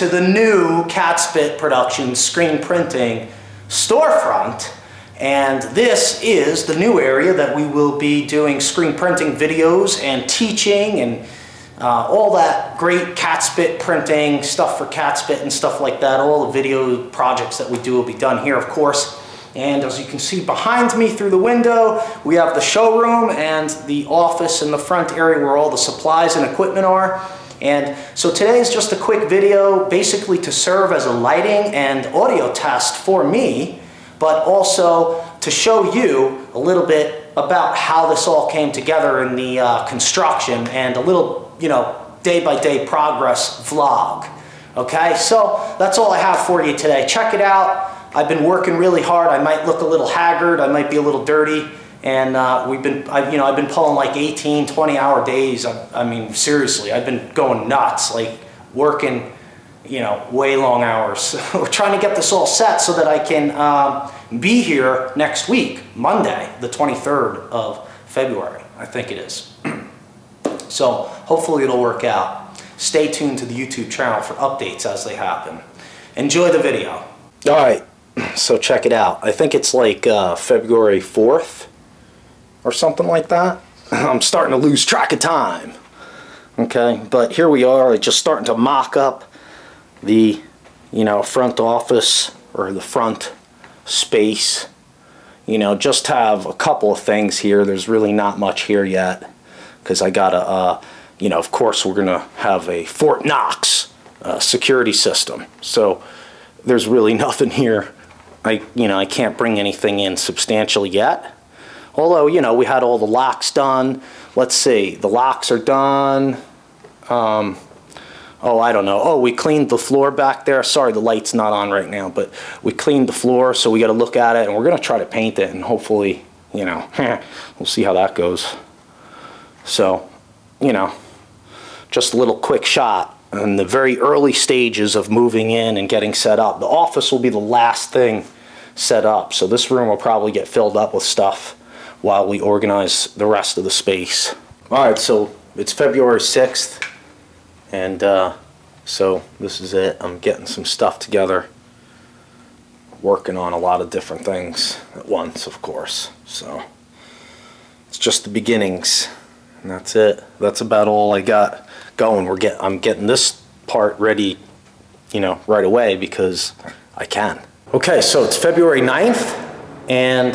To the new Catspit Productions screen printing storefront. And this is the new area that we will be doing screen printing videos and teaching and uh, all that great Catspit printing stuff for Catspit and stuff like that. All the video projects that we do will be done here, of course. And as you can see behind me through the window, we have the showroom and the office in the front area where all the supplies and equipment are. And so today is just a quick video basically to serve as a lighting and audio test for me, but also to show you a little bit about how this all came together in the uh, construction and a little, you know, day-by-day -day progress vlog. Okay, so that's all I have for you today. Check it out. I've been working really hard. I might look a little haggard. I might be a little dirty. And uh, we've been, I, you know, I've been pulling like 18, 20 hour days. I, I, mean, seriously, I've been going nuts, like working, you know, way long hours. We're trying to get this all set so that I can um, be here next week, Monday, the 23rd of February, I think it is. so hopefully it'll work out. Stay tuned to the YouTube channel for updates as they happen. Enjoy the video. All right so check it out. I think it's like uh, February 4th or something like that. I'm starting to lose track of time. Okay, but here we are, just starting to mock up the, you know, front office or the front space. You know, just have a couple of things here. There's really not much here yet because I gotta, uh, you know, of course we're gonna have a Fort Knox uh, security system. So there's really nothing here I, you know, I can't bring anything in substantial yet. Although, you know, we had all the locks done. Let's see, the locks are done. Um, oh, I don't know. Oh, we cleaned the floor back there. Sorry, the light's not on right now, but we cleaned the floor, so we got to look at it, and we're going to try to paint it, and hopefully, you know, we'll see how that goes. So, you know, just a little quick shot in the very early stages of moving in and getting set up. The office will be the last thing set up, so this room will probably get filled up with stuff while we organize the rest of the space. All right, so it's February 6th, and uh, so this is it. I'm getting some stuff together, working on a lot of different things at once, of course. So it's just the beginnings, and that's it. That's about all I got going. We're get I'm getting this part ready, you know, right away because I can. Okay, so it's February 9th and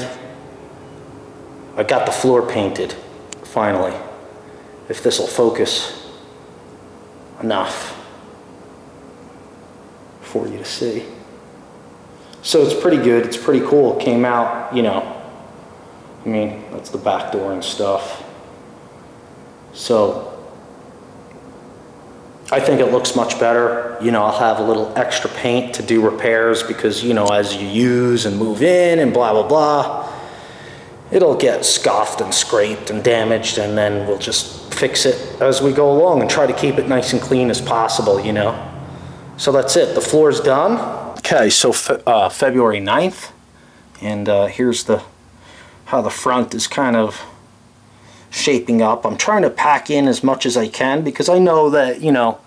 I got the floor painted finally. If this will focus enough for you to see. So it's pretty good. It's pretty cool. It came out, you know, I mean, that's the back door and stuff. So I think it looks much better. You know, I'll have a little extra paint to do repairs because, you know, as you use and move in and blah, blah, blah, it'll get scuffed and scraped and damaged and then we'll just fix it as we go along and try to keep it nice and clean as possible, you know. So that's it. The floor's done. Okay, so fe uh, February 9th. And uh, here's the how the front is kind of shaping up. I'm trying to pack in as much as I can because I know that, you know,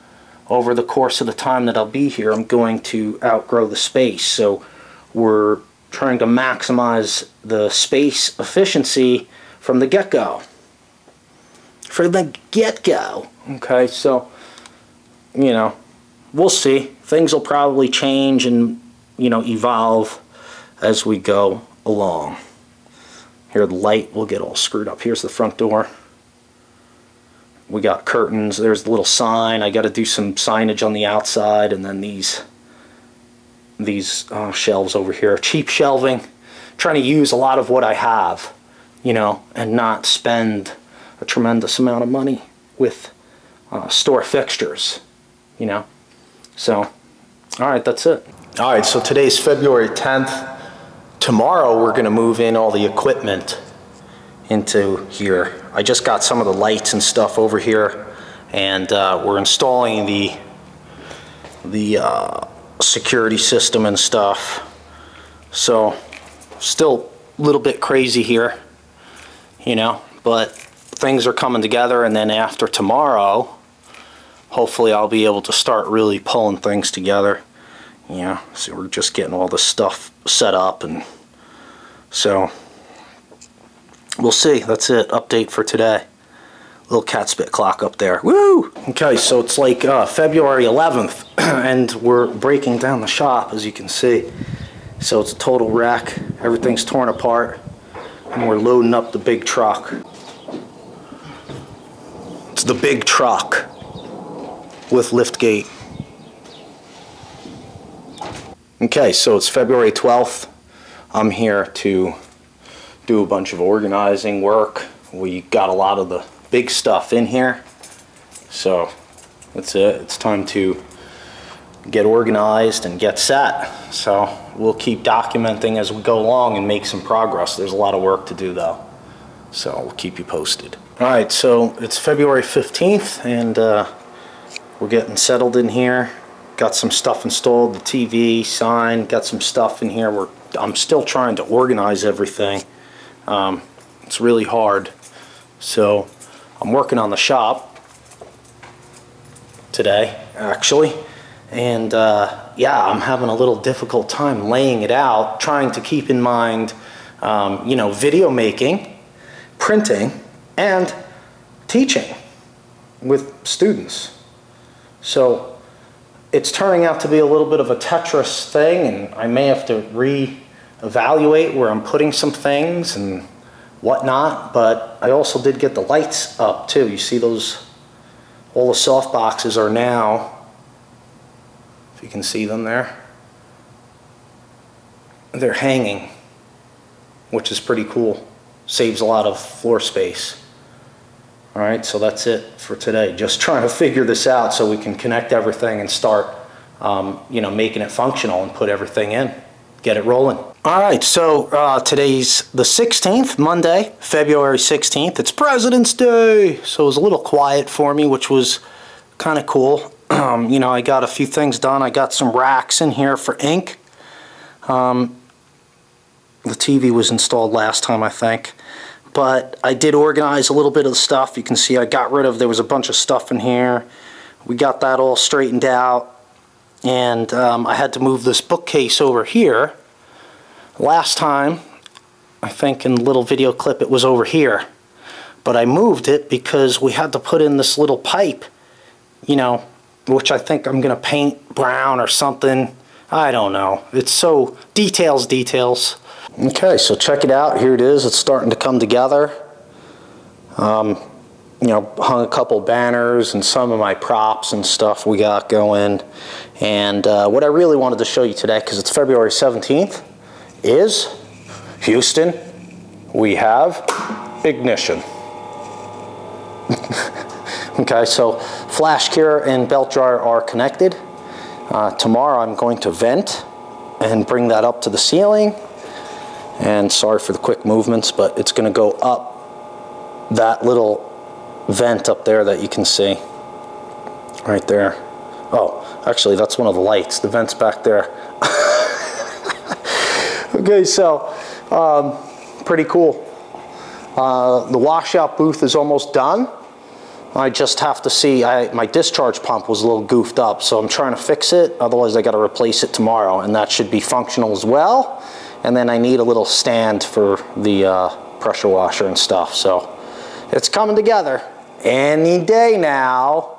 over the course of the time that I'll be here, I'm going to outgrow the space. So we're trying to maximize the space efficiency from the get-go. From the get-go. Okay, so, you know, we'll see. Things will probably change and, you know, evolve as we go along. Here the light will get all screwed up. Here's the front door. We got curtains. There's the little sign. I got to do some signage on the outside and then these these uh, shelves over here. Cheap shelving. trying to use a lot of what I have, you know, and not spend a tremendous amount of money with uh, store fixtures, you know. So, all right, that's it. All right, so today's February 10th tomorrow we're going to move in all the equipment into here. I just got some of the lights and stuff over here and uh, we're installing the the uh, security system and stuff. So still a little bit crazy here, you know, but things are coming together and then after tomorrow, hopefully I'll be able to start really pulling things together. Yeah, so we're just getting all this stuff set up and so we'll see. That's it. Update for today. Little Catspit clock up there. Woo! Okay, so it's like uh, February 11th and we're breaking down the shop as you can see. So it's a total wreck. Everything's torn apart and we're loading up the big truck. It's the big truck with lift gate. Okay, so it's February 12th. I'm here to do a bunch of organizing work. We got a lot of the big stuff in here. So that's it. It's time to get organized and get set. So we'll keep documenting as we go along and make some progress. There's a lot of work to do though. So we'll keep you posted. All right, so it's February 15th and uh, we're getting settled in here. Got some stuff installed, the TV, sign, got some stuff in here. We're, I'm still trying to organize everything. Um, it's really hard. So I'm working on the shop today, actually. And uh, yeah, I'm having a little difficult time laying it out, trying to keep in mind, um, you know, video making, printing, and teaching with students. So it's turning out to be a little bit of a Tetris thing, and I may have to re-evaluate where I'm putting some things and whatnot, but I also did get the lights up too. You see those, all the soft boxes are now, if you can see them there, they're hanging, which is pretty cool. Saves a lot of floor space. All right, so that's it for today. Just trying to figure this out so we can connect everything and start, um, you know, making it functional and put everything in, get it rolling. All right, so uh, today's the 16th, Monday, February 16th. It's President's Day, so it was a little quiet for me, which was kind of cool. Um, you know, I got a few things done. I got some racks in here for ink. Um, the TV was installed last time, I think but I did organize a little bit of the stuff. You can see I got rid of, there was a bunch of stuff in here. We got that all straightened out and um, I had to move this bookcase over here. Last time, I think in the little video clip it was over here, but I moved it because we had to put in this little pipe, you know, which I think I'm going to paint brown or something. I don't know. It's so details, details. Okay, so check it out. Here it is. It's starting to come together. Um, you know, hung a couple banners and some of my props and stuff we got going. And uh, what I really wanted to show you today, because it's February 17th, is Houston, we have ignition. okay, so flash cure and belt dryer are connected. Uh, tomorrow I'm going to vent and bring that up to the ceiling and sorry for the quick movements, but it's gonna go up that little vent up there that you can see, right there. Oh, actually that's one of the lights, the vent's back there. okay, so um, pretty cool. Uh, the washout booth is almost done. I just have to see, I, my discharge pump was a little goofed up, so I'm trying to fix it. Otherwise, I got to replace it tomorrow, and that should be functional as well. And then I need a little stand for the uh, pressure washer and stuff. So it's coming together any day now.